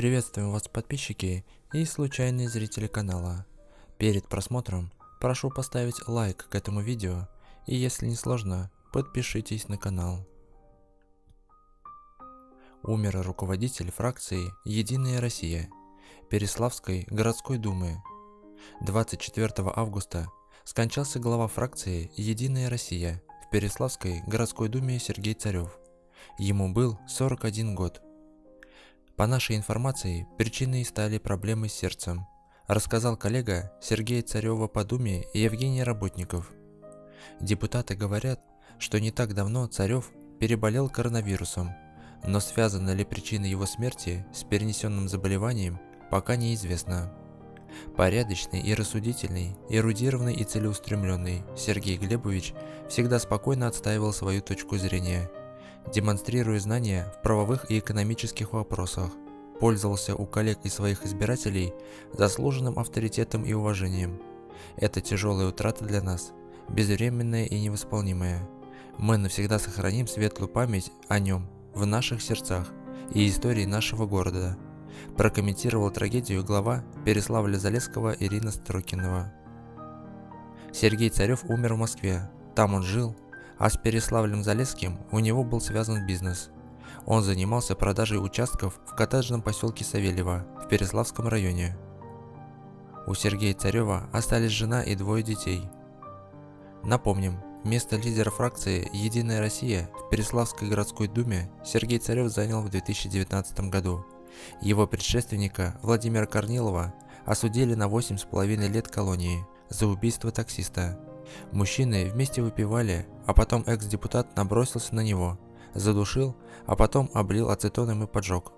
Приветствуем вас подписчики и случайные зрители канала. Перед просмотром прошу поставить лайк к этому видео и если не сложно, подпишитесь на канал. Умер руководитель фракции «Единая Россия» Переславской городской думы. 24 августа скончался глава фракции «Единая Россия» в Переславской городской думе Сергей Царев. Ему был 41 год. По нашей информации, причиной стали проблемы с сердцем, рассказал коллега Сергея Царева по Думе Евгений Работников. Депутаты говорят, что не так давно Царев переболел коронавирусом, но связана ли причина его смерти с перенесенным заболеванием, пока неизвестно. Порядочный и рассудительный, эрудированный и целеустремленный Сергей Глебович всегда спокойно отстаивал свою точку зрения – демонстрируя знания в правовых и экономических вопросах, пользовался у коллег и своих избирателей заслуженным авторитетом и уважением. Это тяжелая утрата для нас, безвременная и невосполнимая. Мы навсегда сохраним светлую память о нем в наших сердцах и истории нашего города, прокомментировал трагедию глава Переславля-Залесского Ирина Строкинова. Сергей Царев умер в Москве. Там он жил, а с Переславлем-Залесским у него был связан бизнес. Он занимался продажей участков в коттеджном поселке Савельево в Переславском районе. У Сергея Царева остались жена и двое детей. Напомним, место лидера фракции «Единая Россия» в Переславской городской думе Сергей Царев занял в 2019 году. Его предшественника Владимира Корнилова осудили на 8,5 лет колонии за убийство таксиста Мужчины вместе выпивали, а потом экс-депутат набросился на него, задушил, а потом облил ацетоном и поджег.